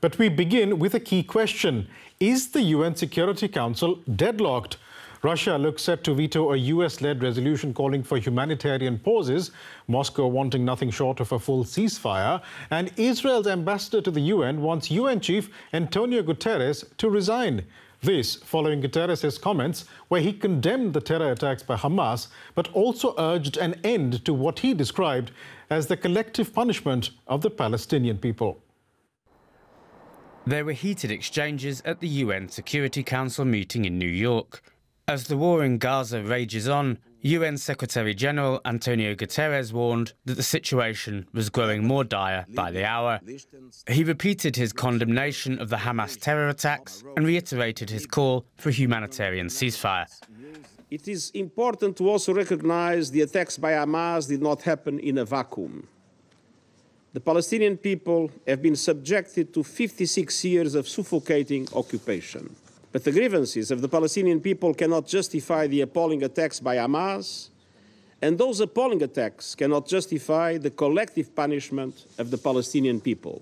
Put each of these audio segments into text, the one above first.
But we begin with a key question. Is the UN Security Council deadlocked? Russia looks set to veto a US-led resolution calling for humanitarian pauses, Moscow wanting nothing short of a full ceasefire, and Israel's ambassador to the UN wants UN chief Antonio Guterres to resign. This following Guterres' comments where he condemned the terror attacks by Hamas, but also urged an end to what he described as the collective punishment of the Palestinian people. There were heated exchanges at the UN Security Council meeting in New York. As the war in Gaza rages on, UN Secretary General Antonio Guterres warned that the situation was growing more dire by the hour. He repeated his condemnation of the Hamas terror attacks and reiterated his call for a humanitarian ceasefire. It is important to also recognize the attacks by Hamas did not happen in a vacuum. The Palestinian people have been subjected to 56 years of suffocating occupation. But the grievances of the Palestinian people cannot justify the appalling attacks by Hamas, and those appalling attacks cannot justify the collective punishment of the Palestinian people.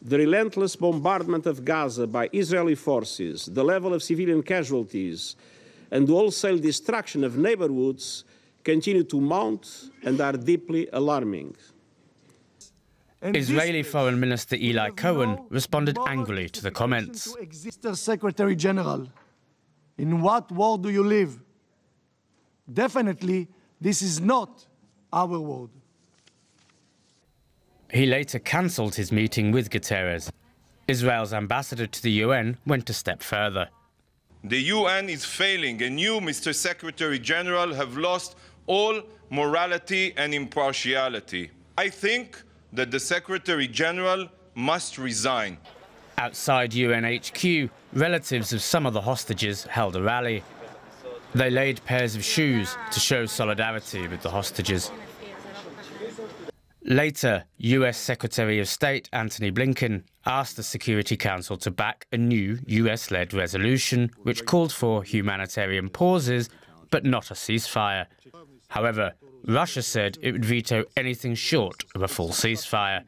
The relentless bombardment of Gaza by Israeli forces, the level of civilian casualties, and the wholesale destruction of neighborhoods continue to mount and are deeply alarming. Israeli Foreign Minister Eli Cohen responded angrily to the comments. Mr. Secretary General, in what world do you live? Definitely, this is not our world. He later cancelled his meeting with Guterres. Israel's ambassador to the UN went a step further. The UN is failing, and you, Mr. Secretary General, have lost all morality and impartiality. I think that the Secretary General must resign. Outside UNHQ, relatives of some of the hostages held a rally. They laid pairs of shoes to show solidarity with the hostages. Later, US Secretary of State Antony Blinken asked the Security Council to back a new US led resolution which called for humanitarian pauses but not a ceasefire. However, Russia said it would veto anything short of a full ceasefire.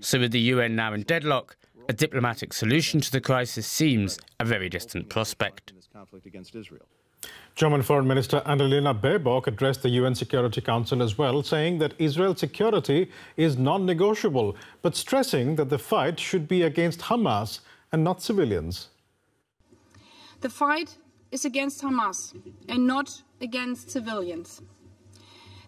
So, with the UN now in deadlock, a diplomatic solution to the crisis seems a very distant prospect. German Foreign Minister Annalena Baerbock addressed the UN Security Council as well, saying that Israel's security is non negotiable, but stressing that the fight should be against Hamas and not civilians. The fight is against Hamas and not against civilians.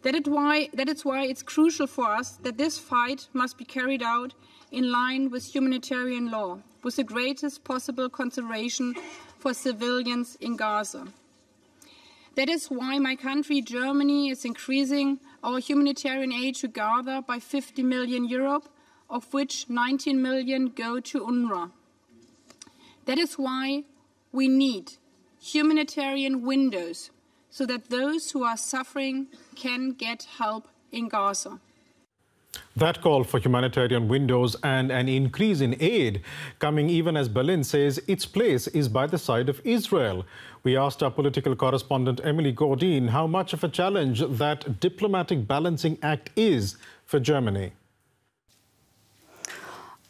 That, it why, that is why it's crucial for us that this fight must be carried out in line with humanitarian law, with the greatest possible consideration for civilians in Gaza. That is why my country, Germany, is increasing our humanitarian aid to Gaza by 50 million euro, of which 19 million go to UNRWA. That is why we need humanitarian windows so that those who are suffering can get help in Gaza. That call for humanitarian windows and an increase in aid coming even as Berlin says its place is by the side of Israel. We asked our political correspondent Emily Gordine how much of a challenge that diplomatic balancing act is for Germany.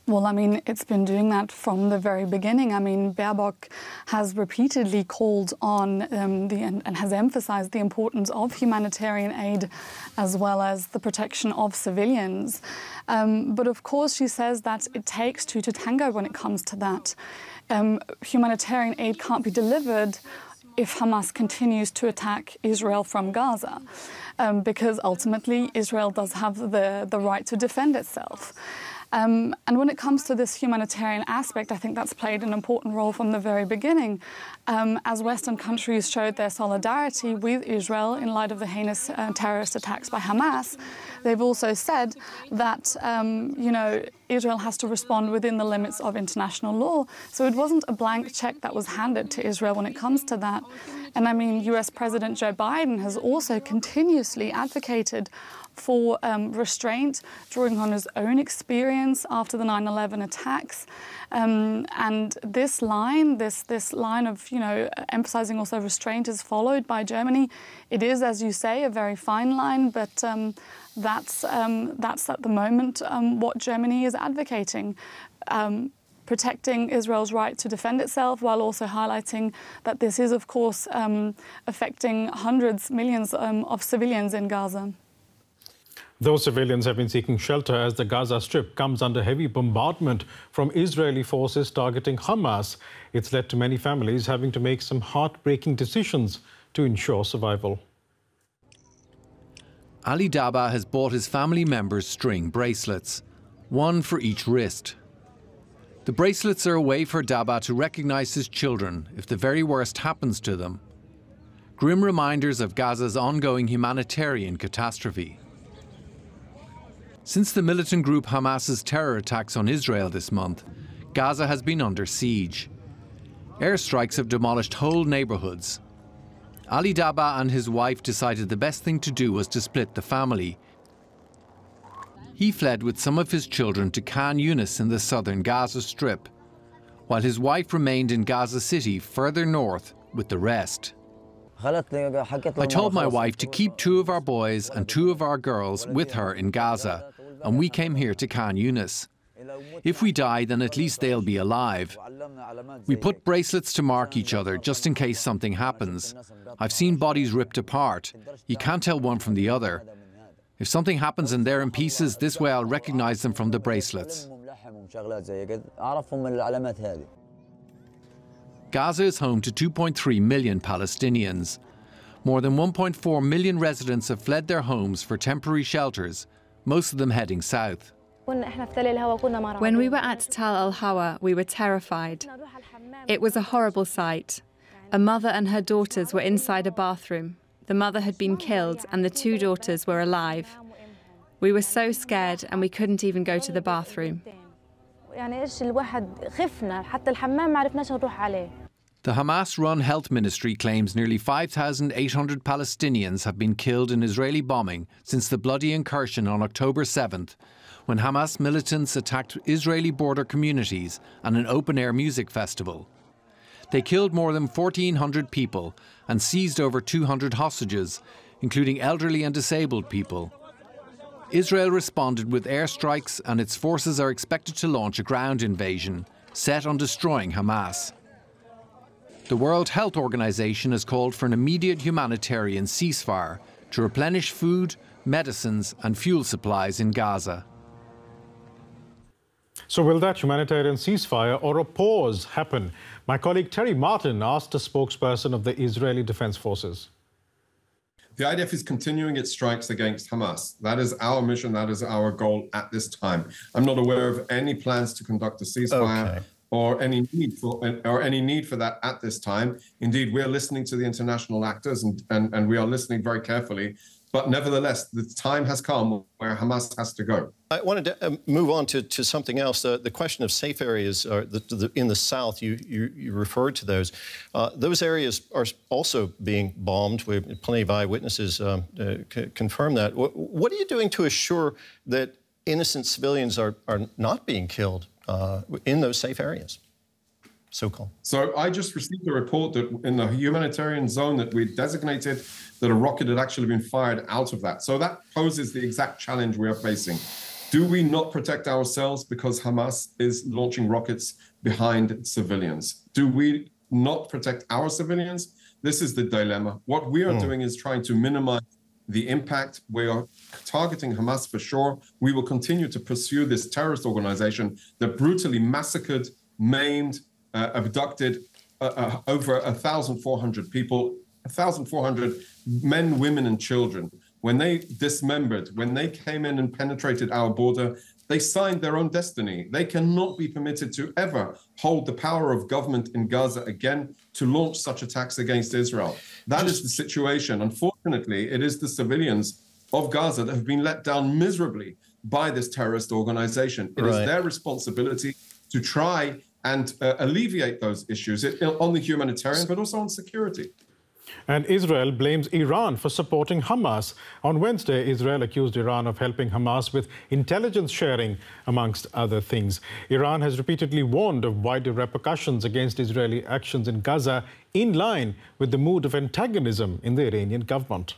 Well, I mean, it's been doing that from the very beginning. I mean, Baerbock has repeatedly called on um, the and, has emphasized the importance of humanitarian aid as well as the protection of civilians. Um, but of course, she says that it takes two to tango when it comes to that. Um, humanitarian aid can't be delivered if Hamas continues to attack Israel from Gaza, um, because ultimately Israel does have the, the right to defend itself. Um, and when it comes to this humanitarian aspect, I think that's played an important role from the very beginning. Um, as Western countries showed their solidarity with Israel in light of the heinous uh, terrorist attacks by Hamas, they've also said that, um, you know, Israel has to respond within the limits of international law. So it wasn't a blank check that was handed to Israel when it comes to that. And I mean, US President Joe Biden has also continuously advocated for um, restraint, drawing on his own experience after the 9 11 attacks. Um, and this line, this, this line of, you know, emphasizing also restraint is followed by Germany. It is, as you say, a very fine line, but um, that's, um, that's at the moment um, what Germany is advocating um, protecting Israel's right to defend itself while also highlighting that this is, of course, um, affecting hundreds, millions um, of civilians in Gaza. Those civilians have been seeking shelter as the Gaza Strip comes under heavy bombardment from Israeli forces targeting Hamas. It's led to many families having to make some heartbreaking decisions to ensure survival. Ali Daba has bought his family members string bracelets, one for each wrist. The bracelets are a way for Daba to recognize his children if the very worst happens to them. Grim reminders of Gaza's ongoing humanitarian catastrophe. Since the militant group Hamas's terror attacks on Israel this month, Gaza has been under siege. Airstrikes have demolished whole neighborhoods. Ali Daba and his wife decided the best thing to do was to split the family. He fled with some of his children to Khan Yunis in the southern Gaza Strip, while his wife remained in Gaza City further north with the rest. I told my wife to keep two of our boys and two of our girls with her in Gaza, and we came here to Khan Yunis. If we die, then at least they'll be alive. We put bracelets to mark each other just in case something happens. I've seen bodies ripped apart. You can't tell one from the other. If something happens and they're in pieces, this way I'll recognize them from the bracelets. Gaza is home to 2.3 million Palestinians. More than 1.4 million residents have fled their homes for temporary shelters, most of them heading south. When we were at Tal al Hawa, we were terrified. It was a horrible sight. A mother and her daughters were inside a bathroom. The mother had been killed, and the two daughters were alive. We were so scared, and we couldn't even go to the bathroom. The Hamas run health ministry claims nearly 5,800 Palestinians have been killed in Israeli bombing since the bloody incursion on October 7th, when Hamas militants attacked Israeli border communities and an open air music festival. They killed more than 1,400 people and seized over 200 hostages, including elderly and disabled people. Israel responded with airstrikes, and its forces are expected to launch a ground invasion set on destroying Hamas. The World Health Organization has called for an immediate humanitarian ceasefire to replenish food, medicines, and fuel supplies in Gaza. So, will that humanitarian ceasefire or a pause happen? My colleague Terry Martin asked a spokesperson of the Israeli Defense Forces. The IDF is continuing its strikes against Hamas. That is our mission. That is our goal at this time. I'm not aware of any plans to conduct a ceasefire. Okay or any need for or any need for that at this time. Indeed, we're listening to the international actors and, and, and we are listening very carefully but nevertheless, the time has come where Hamas has to go. I wanted to um, move on to, to something else. Uh, the question of safe areas the, the, in the south, you, you, you referred to those. Uh, those areas are also being bombed. We have plenty of eyewitnesses um, uh, confirm that. What, what, are you doing to assure that innocent civilians are, are not being killed uh, in those safe areas? So-called. So I just received a report that in the humanitarian zone that we designated, that a rocket had actually been fired out of that. So that poses the exact challenge we are facing. Do we not protect ourselves because Hamas is launching rockets behind civilians? Do we not protect our civilians? This is the dilemma. What we are mm. doing is trying to minimize the impact. We are targeting Hamas for sure. We will continue to pursue this terrorist organization that brutally massacred, maimed, uh, abducted uh, uh, over 1,400 people, 1,400 men, women, and children. When they dismembered, when they came in and penetrated our border, they signed their own destiny. They cannot be permitted to ever hold the power of government in Gaza again to launch such attacks against Israel. That is the situation. Unfortunately, it is the civilians of Gaza that have been let down miserably by this terrorist organization. It right. is their responsibility to try and uh, alleviate those issues it, on the humanitarian, but also on security. And Israel blames Iran for supporting Hamas. On Wednesday, Israel accused Iran of helping Hamas with intelligence sharing, amongst other things. Iran has repeatedly warned of wider repercussions against Israeli actions in Gaza, in line with the mood of antagonism in the Iranian government.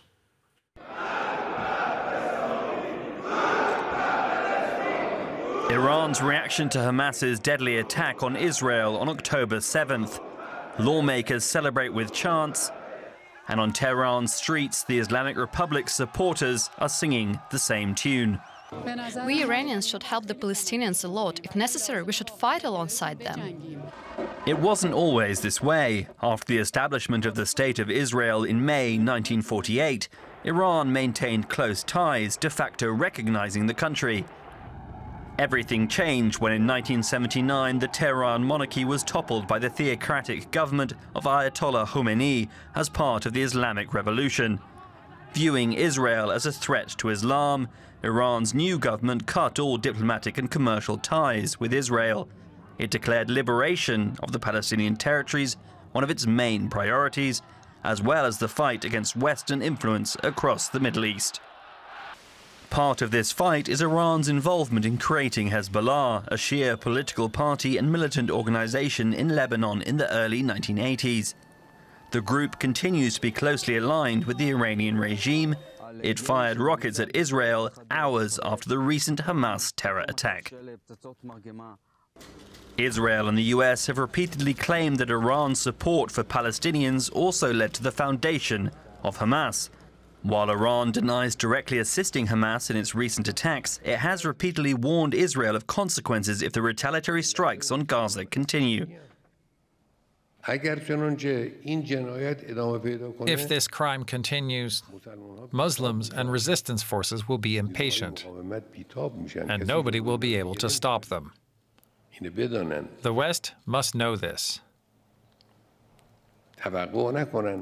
Iran's reaction to Hamas's deadly attack on Israel on October 7th. Lawmakers celebrate with chants, and on Tehran's streets, the Islamic Republic's supporters are singing the same tune. We Iranians should help the Palestinians a lot. If necessary, we should fight alongside them. It wasn't always this way. After the establishment of the State of Israel in May 1948, Iran maintained close ties, de facto recognizing the country. Everything changed when in 1979 the Tehran monarchy was toppled by the theocratic government of Ayatollah Khomeini as part of the Islamic Revolution. Viewing Israel as a threat to Islam, Iran's new government cut all diplomatic and commercial ties with Israel. It declared liberation of the Palestinian territories one of its main priorities, as well as the fight against Western influence across the Middle East. Part of this fight is Iran's involvement in creating Hezbollah, a Shia political party and militant organization in Lebanon in the early 1980s. The group continues to be closely aligned with the Iranian regime. It fired rockets at Israel hours after the recent Hamas terror attack. Israel and the US have repeatedly claimed that Iran's support for Palestinians also led to the foundation of Hamas. While Iran denies directly assisting Hamas in its recent attacks, it has repeatedly warned Israel of consequences if the retaliatory strikes on Gaza continue. If this crime continues, Muslims and resistance forces will be impatient, and nobody will be able to stop them. The West must know this.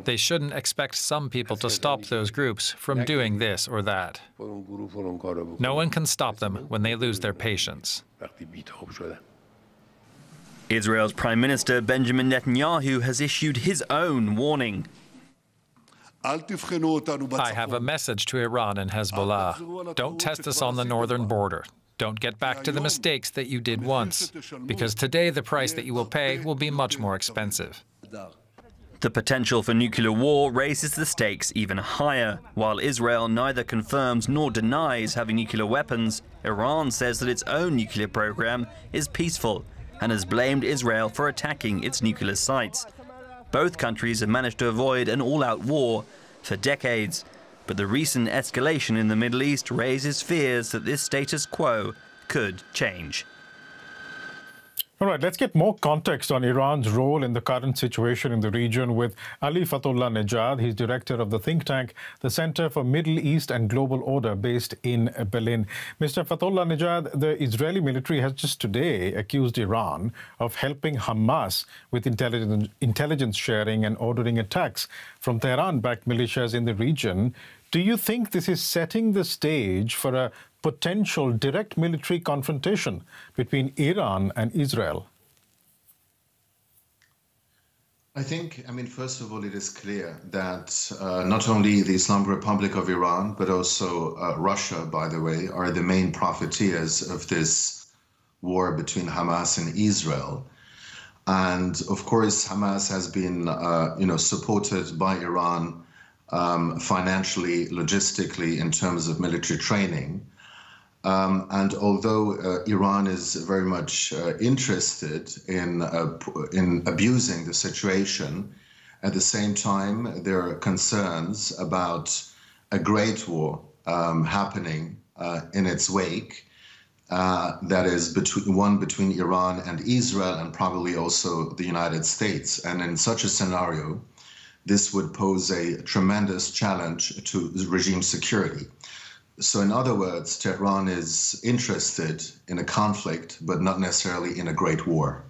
They shouldn't expect some people to stop those groups from doing this or that. No one can stop them when they lose their patience. Israel's Prime Minister Benjamin Netanyahu has issued his own warning. I have a message to Iran and Hezbollah. Don't test us on the northern border. Don't get back to the mistakes that you did once, because today the price that you will pay will be much more expensive. The potential for nuclear war raises the stakes even higher. While Israel neither confirms nor denies having nuclear weapons, Iran says that its own nuclear program is peaceful and has blamed Israel for attacking its nuclear sites. Both countries have managed to avoid an all-out war for decades, but the recent escalation in the Middle East raises fears that this status quo could change. All right, let's get more context on Iran's role in the current situation in the region with Ali Fathollah-Nejad. He's director of the think tank, the Center for Middle East and Global Order, based in Berlin. Mr. Fathollah-Nejad, the Israeli military has just today accused Iran of helping Hamas with intelligence, intelligence sharing and ordering attacks from Tehran backed militias in the region. Do you think this is setting the stage for a potential direct military confrontation between Iran and Israel? I think, I mean, first of all, it is clear that uh, not only the Islamic Republic of Iran, but also uh, Russia, by the way, are the main profiteers of this war between Hamas and Israel. And of course, Hamas has been, uh, you know, supported by Iran um, financially, logistically, in terms of military training. Um, and although uh, Iran is very much uh, interested in, uh, in abusing the situation, at the same time, there are concerns about a great war um, happening uh, in its wake. Uh, that is between one between Iran and Israel, and probably also the United States. And in such a scenario, this would pose a tremendous challenge to regime security. So, in other words, Tehran is interested in a conflict, but not necessarily in a great war.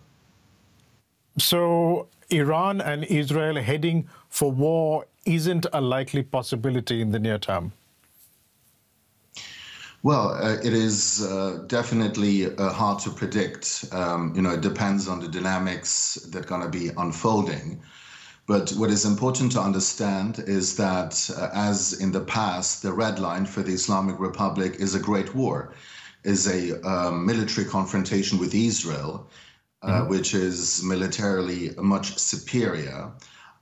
So, Iran and Israel heading for war isn't a likely possibility in the near term? Well, uh, it is uh, definitely uh, hard to predict. Um, you know, it depends on the dynamics that are going to be unfolding. But what is important to understand is that, uh, as in the past, the red line for the Islamic Republic is a great war, is a um, military confrontation with Israel, uh, mm-hmm. which is militarily much superior.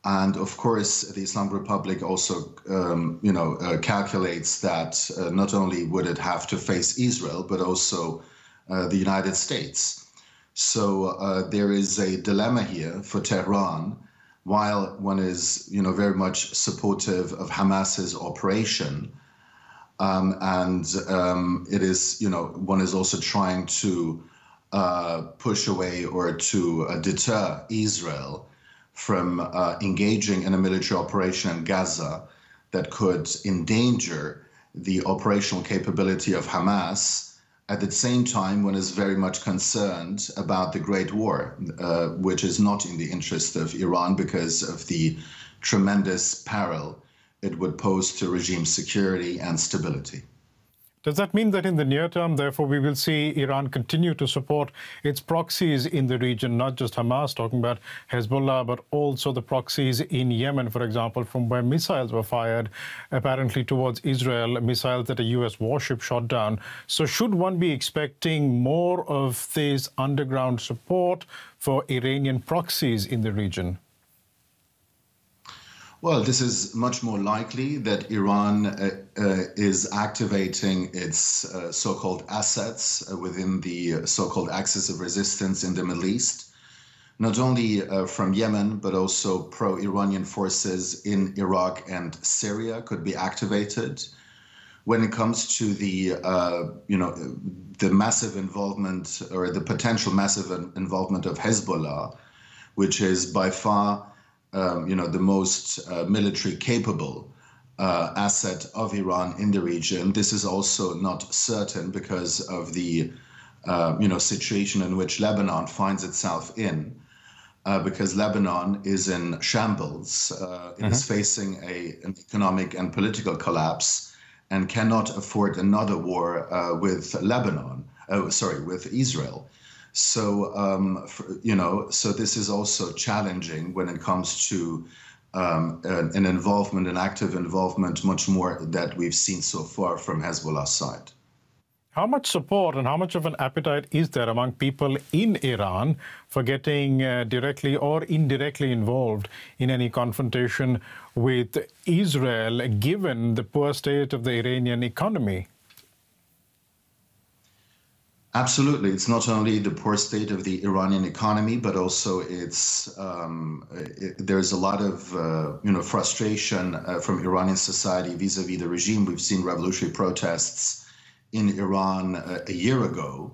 And of course, the Islamic Republic also, um, you know, uh, calculates that uh, not only would it have to face Israel, but also uh, the United States. So uh, there is a dilemma here for Tehran. While one is, you know, very much supportive of Hamas's operation, um, and um, it is, you know, one is also trying to uh, push away or to uh, deter Israel from uh, engaging in a military operation in Gaza that could endanger the operational capability of Hamas. At the same time, one is very much concerned about the Great War, uh, which is not in the interest of Iran because of the tremendous peril it would pose to regime security and stability. Does that mean that in the near term, therefore, we will see Iran continue to support its proxies in the region, not just Hamas, talking about Hezbollah, but also the proxies in Yemen, for example, from where missiles were fired, apparently towards Israel, missiles that a U.S. warship shot down. So should one be expecting more of this underground support for Iranian proxies in the region? Well, this is much more likely that Iran uh, uh, is activating its uh, so called assets uh, within the uh, so called axis of resistance in the Middle East, not only uh, from Yemen, but also pro Iranian forces in Iraq and Syria could be activated. When it comes to the, you know, the massive involvement or the potential massive involvement of Hezbollah, which is by far um, you know, the most uh, military capable uh, asset of Iran in the region. This is also not certain because of the, uh, you know, situation in which Lebanon finds itself in. Uh, because Lebanon is in shambles, uh, it is mm-hmm. facing a, an economic and political collapse, and cannot afford another war uh, with Lebanon. sorry, with Israel. So, um, for, you know, so this is also challenging when it comes to um, an, involvement, an active involvement, much more that we've seen so far from Hezbollah's side. How much support and how much of an appetite is there among people in Iran for getting uh, directly or indirectly involved in any confrontation with Israel, given the poor state of the Iranian economy? Absolutely. It's not only the poor state of the Iranian economy, but also it's um, it, there's a lot of uh, you know frustration uh, from Iranian society vis-a-vis the regime. We've seen revolutionary protests in Iran uh, a year ago.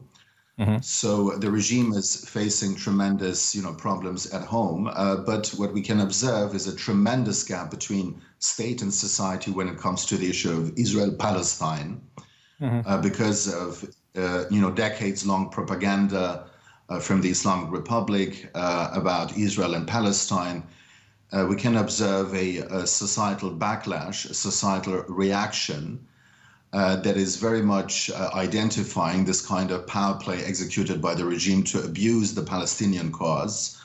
Mm-hmm. So the regime is facing tremendous you know problems at home. Uh, but what we can observe is a tremendous gap between state and society when it comes to the issue of Israel-Palestine. Mm-hmm. Uh, because of you know, decades-long propaganda uh, from the Islamic Republic uh, about Israel and Palestine, uh, we can observe a, a, societal backlash, a societal reaction uh, that is very much uh, identifying this kind of power play executed by the regime to abuse the Palestinian cause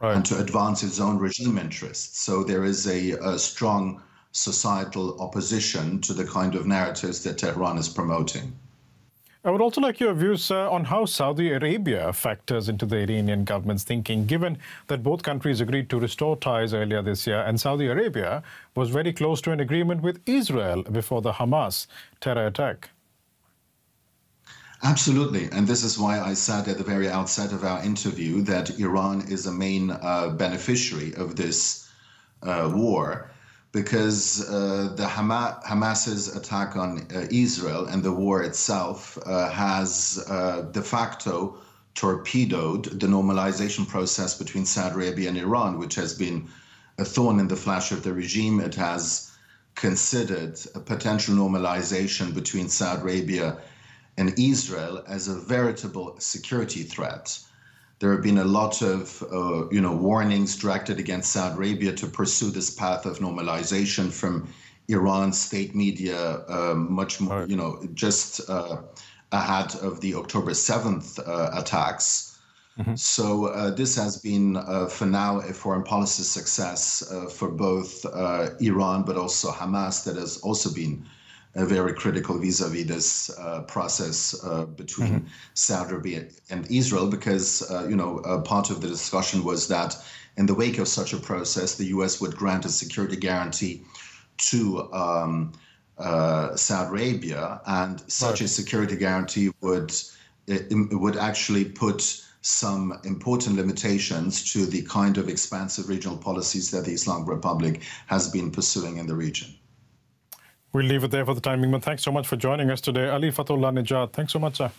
right. and to advance its own regime interests. So there is a, a strong societal opposition to the kind of narratives that Tehran is promoting. I would also like your views uh, on how Saudi Arabia factors into the Iranian government's thinking, given that both countries agreed to restore ties earlier this year, and Saudi Arabia was very close to an agreement with Israel before the Hamas terror attack. Absolutely. And this is why I said at the very outset of our interview that Iran is a main uh, beneficiary of this uh, war because uh, the Hamas, Hamas's attack on uh, Israel and the war itself uh, has uh, de facto torpedoed the normalization process between Saudi Arabia and Iran, which has been a thorn in the flesh of the regime. It has considered a potential normalization between Saudi Arabia and Israel as a veritable security threat. There have been a lot of, uh, you know, warnings directed against Saudi Arabia to pursue this path of normalization from Iran state media, uh, much more, right. you know, just uh, ahead of the October 7th uh, attacks. Mm-hmm. So uh, this has been, uh, for now, a foreign policy success for both Iran, but also Hamas, that has also been very critical vis-a-vis this uh, process uh, between mm-hmm. Saudi Arabia and Israel, because uh, you know part of the discussion was that in the wake of such a process, the U.S. would grant a security guarantee to um, uh, Saudi Arabia, and such right. a security guarantee would would actually put some important limitations to the kind of expansive regional policies that the Islamic Republic has been pursuing in the region. We'll leave it there for the timing, but thanks so much for joining us today. Ali Fathollah-Nejad, thanks so much, sir.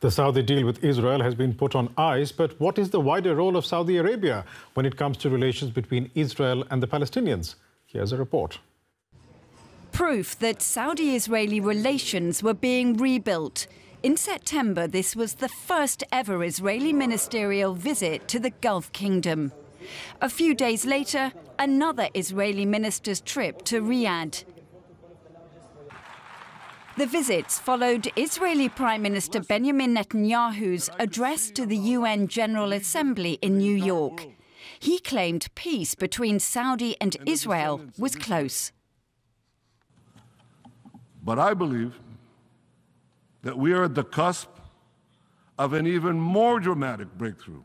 The Saudi deal with Israel has been put on ice, but what is the wider role of Saudi Arabia when it comes to relations between Israel and the Palestinians? Here's a report. Proof that Saudi Israeli relations were being rebuilt. In September, this was the first ever Israeli ministerial visit to the Gulf Kingdom. A few days later, another Israeli minister's trip to Riyadh. The visits followed Israeli Prime Minister Benjamin Netanyahu's address to the UN General Assembly in New York. He claimed peace between Saudi and Israel was close. But I believe that we are at the cusp of an even more dramatic breakthrough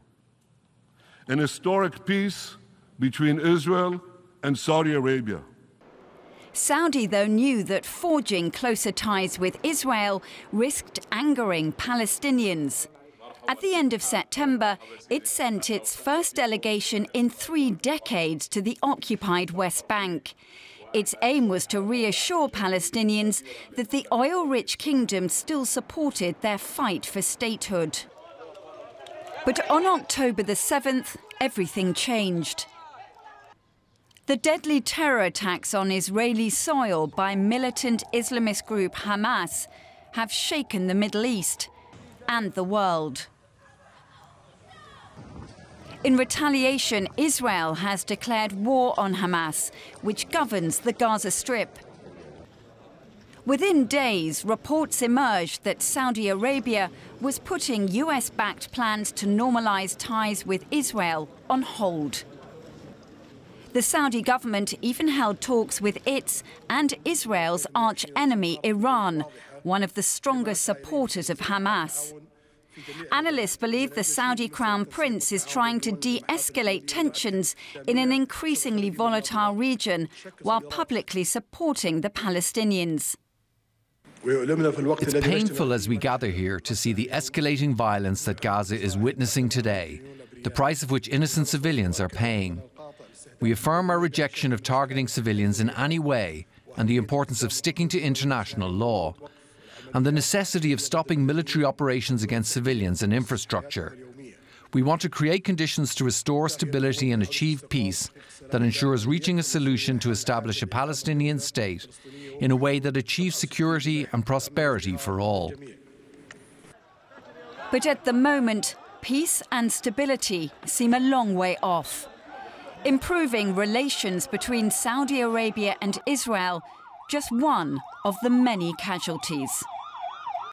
an historic peace between Israel and Saudi Arabia. Saudi, though, knew that forging closer ties with Israel risked angering Palestinians. At the end of September, it sent its first delegation in three decades to the occupied West Bank. Its aim was to reassure Palestinians that the oil rich kingdom still supported their fight for statehood. But on October the 7th, everything changed. The deadly terror attacks on Israeli soil by militant Islamist group Hamas have shaken the Middle East and the world. In retaliation, Israel has declared war on Hamas, which governs the Gaza Strip. Within days, reports emerged that Saudi Arabia was putting US backed plans to normalize ties with Israel on hold. The Saudi government even held talks with its and Israel's arch enemy, Iran, one of the strongest supporters of Hamas. Analysts believe the Saudi crown prince is trying to de escalate tensions in an increasingly volatile region while publicly supporting the Palestinians. It's painful as we gather here to see the escalating violence that Gaza is witnessing today, the price of which innocent civilians are paying. We affirm our rejection of targeting civilians in any way and the importance of sticking to international law, and the necessity of stopping military operations against civilians and infrastructure. We want to create conditions to restore stability and achieve peace that ensures reaching a solution to establish a Palestinian state in a way that achieves security and prosperity for all. But at the moment, peace and stability seem a long way off. Improving relations between Saudi Arabia and Israel, just one of the many casualties.